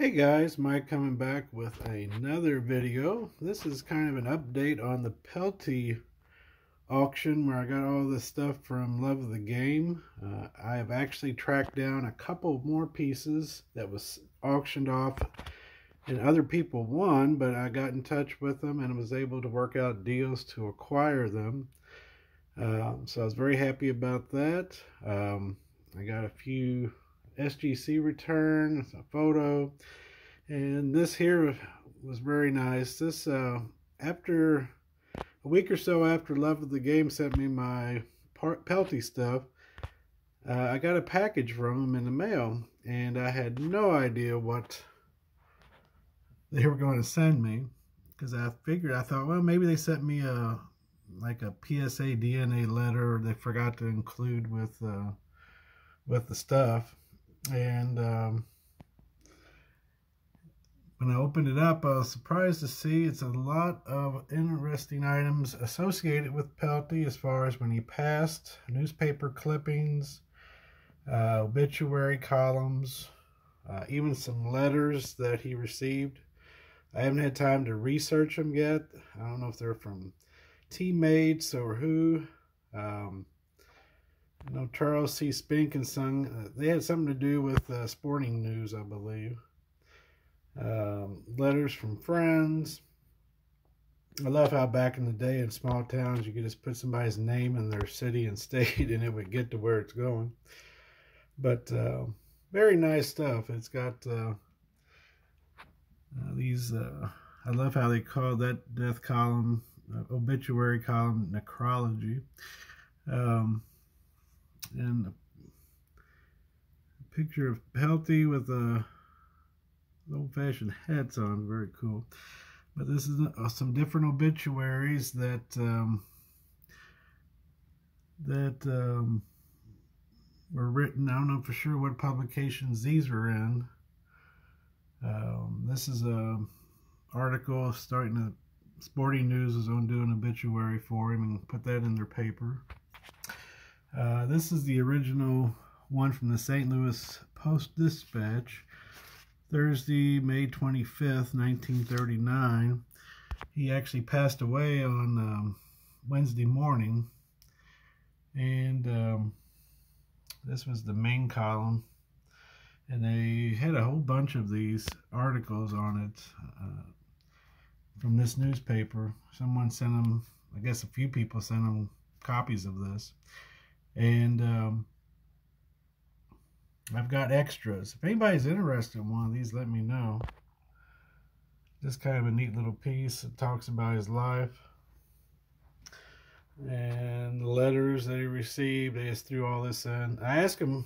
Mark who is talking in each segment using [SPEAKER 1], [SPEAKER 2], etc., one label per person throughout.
[SPEAKER 1] Hey guys, Mike coming back with another video. This is kind of an update on the Pelty auction where I got all this stuff from Love of the Game. Uh, I have actually tracked down a couple more pieces that was auctioned off and other people won, but I got in touch with them and was able to work out deals to acquire them. Uh, so I was very happy about that. Um, I got a few SGC return, a photo. And this here was very nice. This, uh, after a week or so after Love of the Game sent me my Pelty stuff, uh, I got a package from them in the mail. And I had no idea what they were going to send me. Because I figured, I thought, well, maybe they sent me a like a PSA DNA letter they forgot to include with uh, with the stuff and um, when I opened it up, I was surprised to see it's a lot of interesting items associated with Pelty as far as when he passed, newspaper clippings, uh, obituary columns, uh, even some letters that he received. I haven't had time to research them yet. I don't know if they're from teammates or who. Um, Charles C. Spink and Son, uh, they had something to do with uh, sporting news, I believe. Um, letters from friends. I love how back in the day in small towns, you could just put somebody's name in their city and state and it would get to where it's going. But uh, very nice stuff. It's got uh, uh, these, uh, I love how they call that death column, obituary column, necrology. Um, and a picture of Pelty with a old-fashioned hats on, very cool. But this is uh, some different obituaries that um, that um, were written. I don't know for sure what publications these were in. Um, this is a article starting to Sporting News is on doing an obituary for him and put that in their paper. Uh, this is the original one from the St. Louis Post-Dispatch. Thursday, May 25th, 1939. He actually passed away on um, Wednesday morning. And um, this was the main column. And they had a whole bunch of these articles on it uh, from this newspaper. Someone sent them, I guess a few people sent them copies of this. And um, I've got extras. If anybody's interested in one of these, let me know. Just kind of a neat little piece. It talks about his life. And the letters that he received, they just threw all this in. I asked him,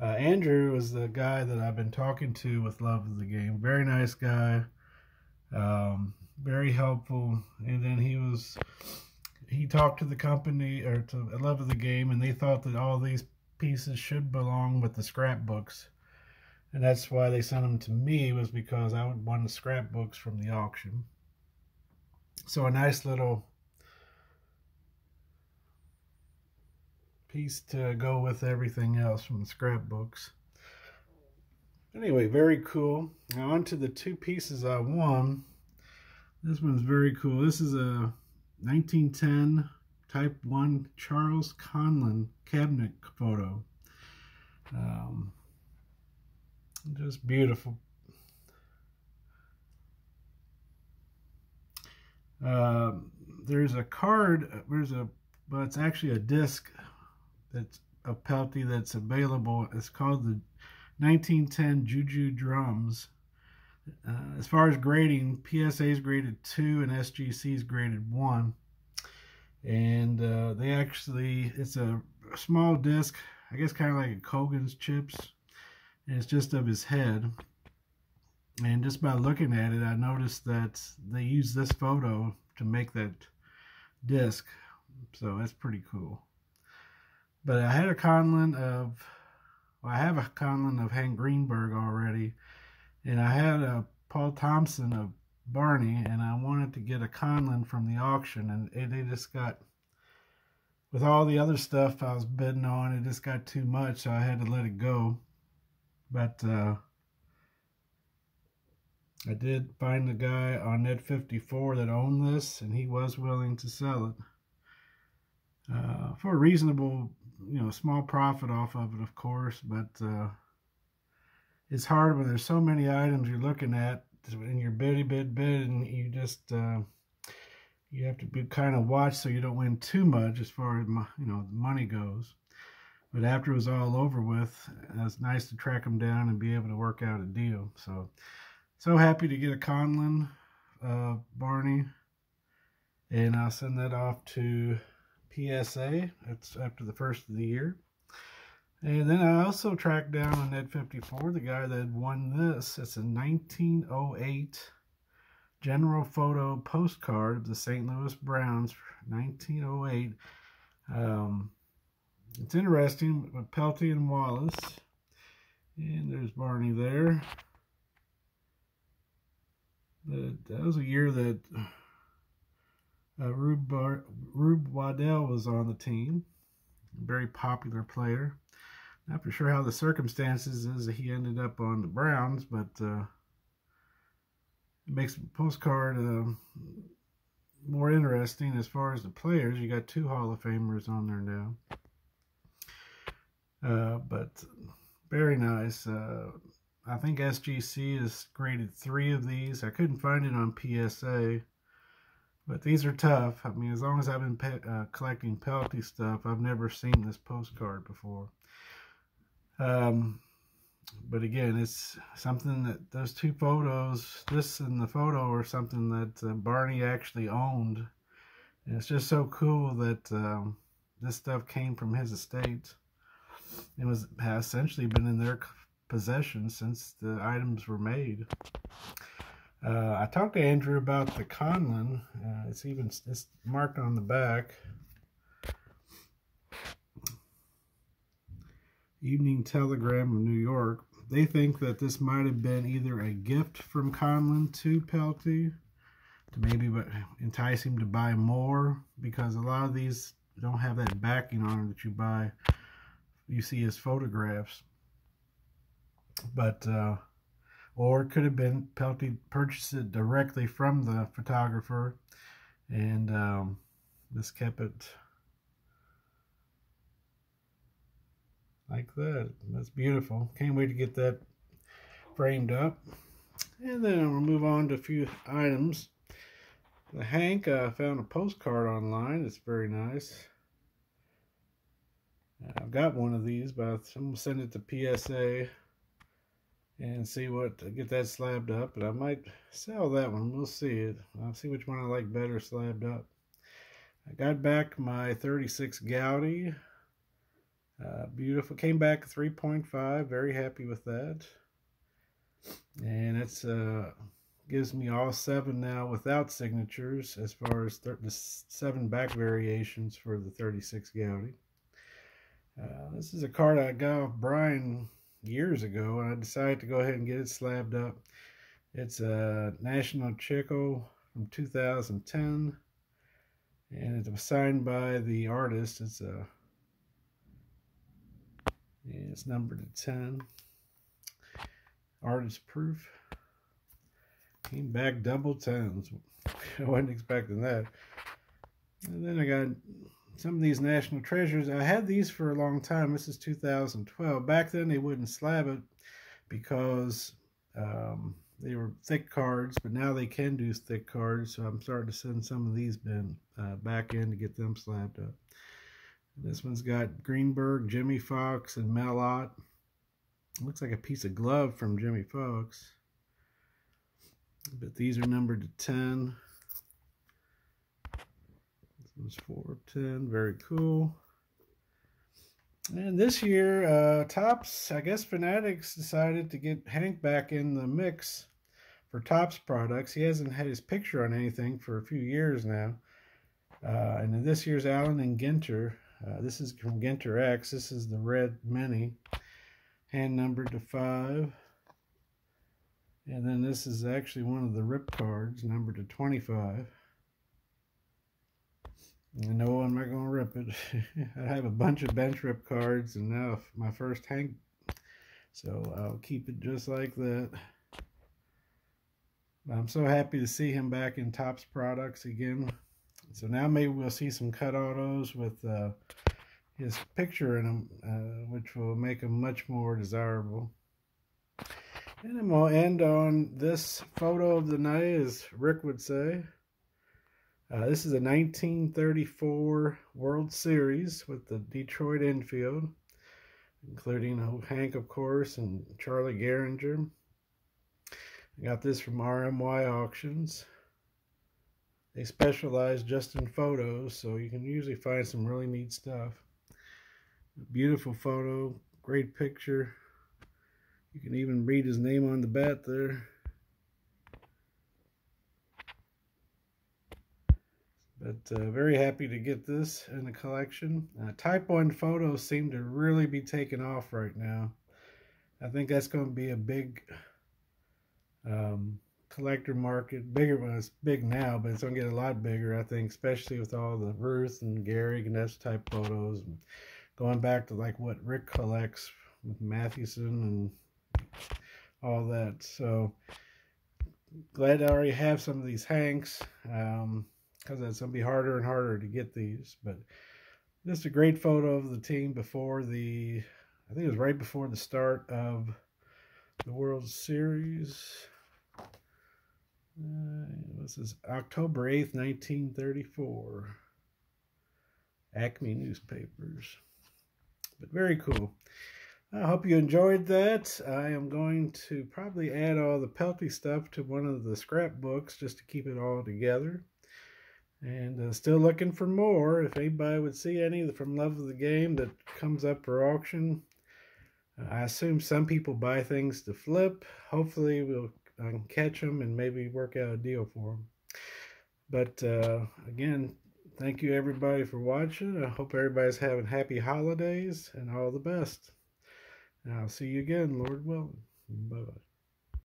[SPEAKER 1] uh, Andrew was the guy that I've been talking to with Love of the Game. Very nice guy. Um, very helpful. And then he was he talked to the company or to Love of the Game, and they thought that all these pieces should belong with the scrapbooks. And that's why they sent them to me was because I would want the scrapbooks from the auction. So a nice little piece to go with everything else from the scrapbooks. Anyway, very cool. Now on to the two pieces I won. This one's very cool. This is a 1910 Type 1 Charles Conlon cabinet photo. Um, just beautiful. Uh, there's a card, there's a, but it's actually a disc that's a Pelty that's available. It's called the 1910 Juju Drums. Uh, as far as grading, PSA is graded 2 and SGC is graded 1. And uh, they actually, it's a small disc, I guess kind of like a Kogan's chips. And it's just of his head. And just by looking at it, I noticed that they used this photo to make that disc. So that's pretty cool. But I had a Conlon of, well, I have a Conlon of Hank Greenberg already. And I had a Paul Thompson of Barney, and I wanted to get a Conlon from the auction, and it, it just got, with all the other stuff I was bidding on, it just got too much, so I had to let it go. But uh, I did find a guy on Net54 that owned this, and he was willing to sell it uh, for a reasonable, you know, small profit off of it, of course. But uh, it's hard when there's so many items you're looking at in your biddy bid bid, and you just uh, you have to be kind of watch so you don't win too much as far as you know money goes. But after it was all over with, it's nice to track them down and be able to work out a deal. So. So happy to get a Conlon uh, Barney. And I'll send that off to PSA. That's after the first of the year. And then I also tracked down on Net54 the guy that won this. It's a 1908 General Photo postcard of the St. Louis Browns, 1908. Um, it's interesting with Pelty and Wallace. And there's Barney there that was a year that uh, Rube, Bar Rube Waddell was on the team. Very popular player. Not for sure how the circumstances is that he ended up on the Browns, but uh, it makes the postcard uh, more interesting as far as the players. You got two Hall of Famers on there now. Uh, but very nice. Uh, I think SGC has graded three of these. I couldn't find it on PSA, but these are tough. I mean, as long as I've been uh, collecting Pelty stuff, I've never seen this postcard before. Um, but again, it's something that those two photos, this and the photo, are something that uh, Barney actually owned. And it's just so cool that um, this stuff came from his estate. It was has essentially been in their possession since the items were made. Uh, I talked to Andrew about the Conlon. Uh, it's even it's marked on the back. Evening Telegram of New York. They think that this might have been either a gift from Conlon to Pelty to maybe entice him to buy more because a lot of these don't have that backing on them that you buy. You see as photographs but uh, or could have been Pelty purchased it directly from the photographer and um, just kept it like that. That's beautiful. Can't wait to get that framed up. And then we'll move on to a few items. The Hank, uh, found a postcard online. It's very nice. I've got one of these, but I'm going to send it to PSA and see what get that slabbed up but I might sell that one. We'll see. It I'll see which one I like better slabbed up. I got back my 36 Goudey uh, beautiful came back 3.5 very happy with that. And it's uh gives me all seven now without signatures as far as the seven back variations for the 36 Goudey uh, this is a card I got off Brian years ago, and I decided to go ahead and get it slabbed up. It's a National Chicle from 2010, and it was signed by the artist. It's a it's numbered to 10. Artist proof. Came back double tens. I wasn't expecting that. And then I got some of these national treasures. I had these for a long time. This is 2012. Back then they wouldn't slab it because um, they were thick cards, but now they can do thick cards. So I'm starting to send some of these bin, uh, back in to get them slabbed up. This one's got Greenberg, Jimmie Foxx, and Mel Ott. Looks like a piece of glove from Jimmie Foxx. But these are numbered to 10 was 410, very cool. And this year, uh, Topps, I guess Fanatics decided to get Hank back in the mix for Topps products. He hasn't had his picture on anything for a few years now. Uh, and then this year's Allen and Ginter. Uh, this is from Ginter X. This is the red mini, hand numbered to 5. And then this is actually one of the rip cards, numbered to 25. No, I'm not going to rip it. I have a bunch of bench rip cards and now my first Hank. So I'll keep it just like that. But I'm so happy to see him back in Topps products again. So now maybe we'll see some cut autos with uh, his picture in them, uh, which will make him much more desirable. And going to end on this photo of the night, as Rick would say. Uh, this is a 1934 World Series with the Detroit infield, including Hank, of course, and Charlie Gehringer. I got this from RMY Auctions. They specialize just in photos, so you can usually find some really neat stuff. Beautiful photo, great picture. You can even read his name on the bat there. But uh, very happy to get this in the collection. Uh, type 1 photos seem to really be taking off right now. I think that's going to be a big um, collector market. Bigger, well, it's big now, but it's going to get a lot bigger, I think, especially with all the Ruth and Gary Ganesh type photos. And going back to like what Rick collects with Mathewson and all that. So glad I already have some of these Hanks because it's going to be harder and harder to get these. But just a great photo of the team before the, I think it was right before the start of the World Series. Uh, this is October 8th, 1934. Acme newspapers. But very cool. I hope you enjoyed that. I am going to probably add all the Pelty stuff to one of the scrapbooks just to keep it all together. And uh, still looking for more. If anybody would see any from Love of the Game that comes up for auction, uh, I assume some people buy things to flip. Hopefully we'll I can catch them and maybe work out a deal for them. But uh, again, thank you everybody for watching. I hope everybody's having happy holidays and all the best. And I'll see you again, Lord willing. Bye-bye.